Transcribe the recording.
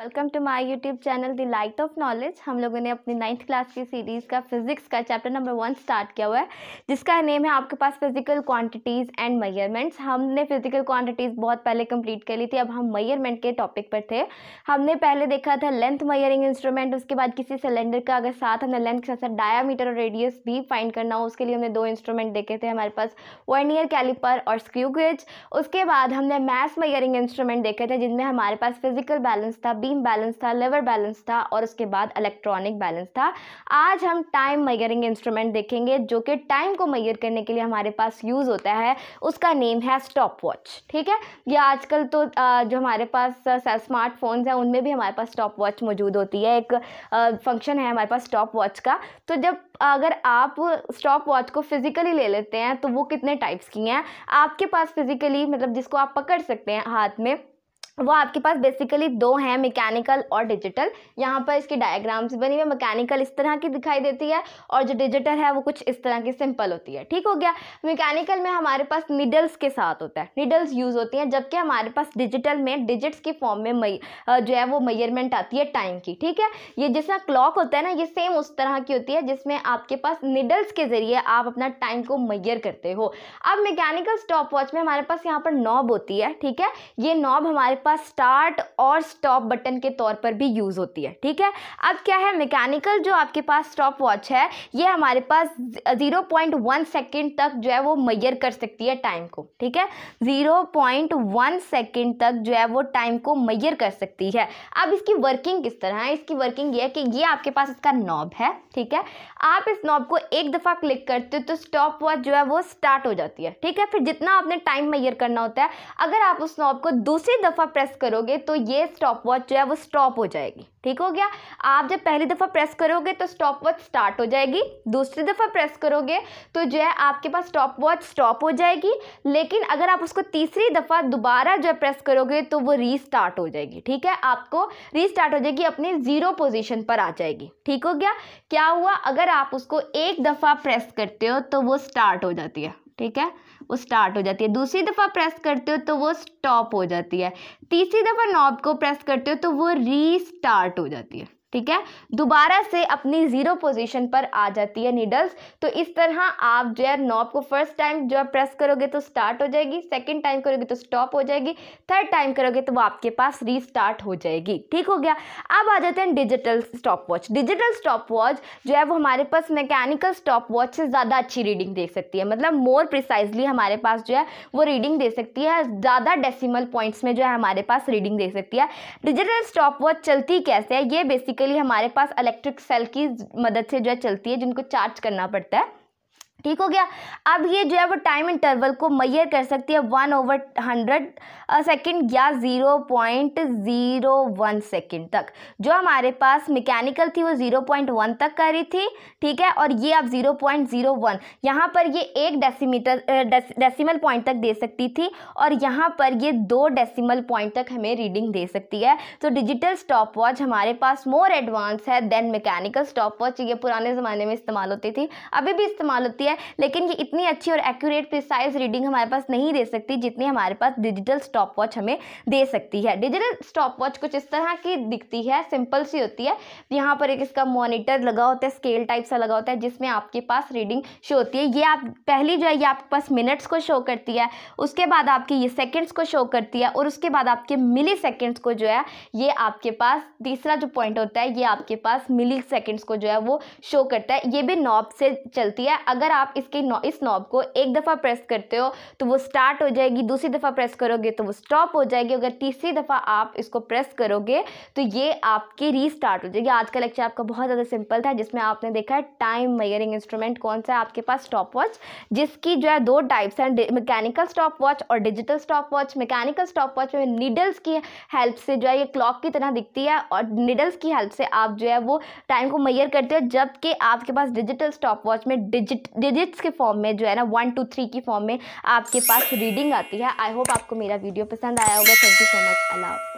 Welcome to my YouTube channel the light of knowledge हम लोगों ने अपनी नाइन्थ क्लास की सीरीज़ का फिजिक्स का चैप्टर नंबर वन स्टार्ट किया हुआ है, जिसका नेम है आपके पास फ़िज़िकल क्वांटिटीज़ एंड मेजरमेंट्स हमने फ़िज़िकल क्वांटिटीज़ बहुत पहले कंप्लीट कर ली थी, अब हम मेज़रमेंट के टॉपिक पर थे। हमने पहले देखा था लेंथ मयरिंग इंस्ट्रूमेंट उसके बाद किसी सिलेंडर का अगर साथ हमने लेंथ के साथ साथ डायामीटर और रेडियस भी फाइंड करना हो, उसके लिए हमने दो इंस्ट्रूमेंट देखे थे, हमारे पास वर्नियर कैलिपर और स्क्रू उसके बाद हमने मैथ मयरिंग इंस्ट्रूमेंट देखे थे, जिनमें हमारे पास फ़िज़िकल बैलेंस था बीम बैलेंस था लेवर बैलेंस था और उसके बाद इलेक्ट्रॉनिक बैलेंस था। आज हम टाइम मेजरिंग इंस्ट्रूमेंट देखेंगे जो कि टाइम को मैयर करने के लिए हमारे पास यूज़ होता है। उसका नेम है स्टॉप वॉच ठीक है? या आजकल तो जो हमारे पास स्मार्टफोन्स हैं, उनमें भी हमारे पास स्टॉप वॉच मौजूद होती है। एक फ़ंक्शन है हमारे पास स्टॉप वॉच का। तो जब अगर आप स्टॉप वॉच को फिज़िकली ले लेते हैं तो वो कितने टाइप्स की हैं? आपके पास फिज़िकली मतलब जिसको आप पकड़ सकते हैं हाथ में वो आपके पास बेसिकली दो हैं मैकेनिकल और डिजिटल यहाँ पर इसकी डायग्राम्स बनी हुई मैकेनिकल इस तरह की दिखाई देती है और जो डिजिटल है वो कुछ इस तरह की सिंपल होती है. ठीक हो गया? मैकेनिकल में हमारे पास निडल्स के साथ होता है. निडल्स यूज़ होती हैं, जबकि हमारे पास डिजिटल में डिजिट्स की फॉर्म में मई जो है वो मैयरमेंट आती है टाइम की. ठीक है? ये जिसमें क्लॉक होता है ना, ये सेम उस तरह की होती है जिसमें आपके पास निडल्स के ज़रिए आप अपना टाइम को मैयर करते हो. अब मैकेनिकल स्टॉप वॉच में हमारे पास यहाँ पर नॉब होती है. ठीक है? ये नॉब हमारे पास पास स्टार्ट और स्टॉप बटन के तौर पर भी यूज़ होती है, ठीक है? अब क्या है मैकेनिकल जो आपके पास स्टॉप वॉच है, ये हमारे पास ज़ीरो पॉइंट वन सेकेंड तक जो है वो मैयर कर सकती है टाइम को, ठीक है? ज़ीरो पॉइंट सेकेंड तक जो है वो टाइम को मैयर कर सकती है। अब इसकी वर्किंग किस तरह है? इसकी वर्किंग ये है कि ये आपके पास इसका नॉब है, ठीक है? आप इस नॉब को एक दफ़ा क्लिक करते हो तो स्टॉप वॉच जो है वो स्टार्ट हो जाती है, ठीक है? फिर जितना आपने टाइम मैयर करना होता है, अगर आप उस नॉब को दूसरी दफ़ा प्रेस करोगे तो ये स्टॉप वॉच जो है वो स्टॉप हो जाएगी। ठीक हो गया? आप जब पहली दफ़ा प्रेस करोगे तो स्टॉप वॉच स्टार्ट हो जाएगी। दूसरी दफ़ा प्रेस करोगे तो जो है आपके पास स्टॉप वॉच स्टॉप हो जाएगी। लेकिन अगर आप उसको तीसरी दफ़ा दोबारा जब प्रेस करोगे तो वो रीस्टार्ट हो जाएगी। ठीक है? आपको रीस्टार्ट हो जाएगी, अपनी ज़ीरो पोजिशन पर आ जाएगी। ठीक हो गया? क्या हुआ? अगर आप उसको एक दफ़ा प्रेस करते हो तो वो स्टार्ट हो जाती है। ठीक है? वो स्टार्ट हो जाती है। दूसरी दफ़ा प्रेस करते हो तो वो स्टॉप हो जाती है। तीसरी दफ़ा नॉब को प्रेस करते हो तो वो रीस्टार्ट हो जाती है। ठीक है? दोबारा से अपनी ज़ीरो पोजीशन पर आ जाती है नीडल्स तो इस तरह आप जो है नॉब को फ़र्स्ट टाइम जो है प्रेस करोगे तो स्टार्ट हो जाएगी। सेकंड टाइम करोगे तो स्टॉप हो जाएगी। थर्ड टाइम करोगे तो वो आपके पास रीस्टार्ट हो जाएगी। ठीक हो गया? अब आ जाते हैं digital stop watch digital stop watch जो है वो हमारे पास मैकेनिकल स्टॉप वॉच से ज़्यादा अच्छी रीडिंग दे सकती है। मतलब मोर प्रिसाइजली हमारे पास जो है वो रीडिंग दे सकती है। ज़्यादा डेसिमल पॉइंट्स में जो है हमारे पास रीडिंग दे सकती है। डिजिटल स्टॉप वॉच चलती कैसे है? ये बेसिक बेसिकली हमारे पास इलेक्ट्रिक सेल की मदद से जो है चलती है, जिनको चार्ज करना पड़ता है। ठीक हो गया। अब ये जो है वो टाइम इंटरवल को मैयर कर सकती है वन ओवर हंड्रेड सेकेंड या zero point zero one second तक। जो हमारे पास मैकेनिकल थी वो ज़ीरो पॉइंट वन तक कर रही थी, ठीक है? और ये अब ज़ीरो पॉइंट ज़ीरो वन यहाँ पर ये एक डेसीमीटर डेसिमल पॉइंट तक दे सकती थी और यहाँ पर ये दो डेसिमल पॉइंट तक हमें रीडिंग दे सकती है। तो डिजिटल स्टॉप वॉच हमारे पास मोर एडवांस है देन मैकेनिकल स्टॉप वॉच ये पुराने ज़माने में इस्तेमाल होती थी। अभी भी इस्तेमाल होती है है, लेकिन ये इतनी अच्छी और एक्यूरेट प्रिसाइज रीडिंग हमारे पास नहीं दे सकती जितनी हमारे पास डिजिटल स्टॉप वॉच हमें दे सकती है। डिजिटल स्टॉप वॉच कुछ इस तरह की दिखती है सिंपल सी होती है। यहाँ पर एक इसका मॉनिटर लगा होता है स्केल टाइप सा लगा होता है, जिसमें आपके पास रीडिंग शो होती है। ये आप, पहली जो है, ये आपके पास मिनट्स को शो करती है, उसके बाद आपकी ये सेकेंड्स को शो करती है, और उसके बाद आपके मिली सेकेंड्स को जो है, ये आपके पास, तीसरा जो पॉइंट होता है, ये आपके पास मिली सेकेंड्स को जो है, वो शो करता है। ये भी नॉब से चलती है। अगर इसके नौ, इस नॉब को एक दफ़ा प्रेस करते हो तो वो स्टार्ट हो जाएगी दूसरी दफ़ा प्रेस करोगे तो वो स्टॉप हो जाएगी अगर तीसरी दफ़ा आप इसको प्रेस करोगे तो ये आपकी रीस्टार्ट हो जाएगी। आज का लेक्चर आपका बहुत ज़्यादा सिंपल था जिसमें आपने देखा है टाइम मेयरिंग इंस्ट्रूमेंट कौन सा है आपके पास? स्टॉप जिसकी जो है दो टाइप्स हैं मैकेनिकल स्टॉप और digital stop watch mechanical stop watch में नीडल्स की हेल्प से जो है ये क्लॉक की तरह दिखती है और नीडल्स की हेल्प से आप जो है वो टाइम को मैयर करते हो जबकि आपके पास डिजिटल स्टॉप वॉच में डिजिट डिजिट्स के फॉर्म में, जो है ना वन टू थ्री की फॉर्म में आपके पास रीडिंग आती है। आई होप आपको मेरा वीडियो पसंद आया होगा। Thank you so much Allah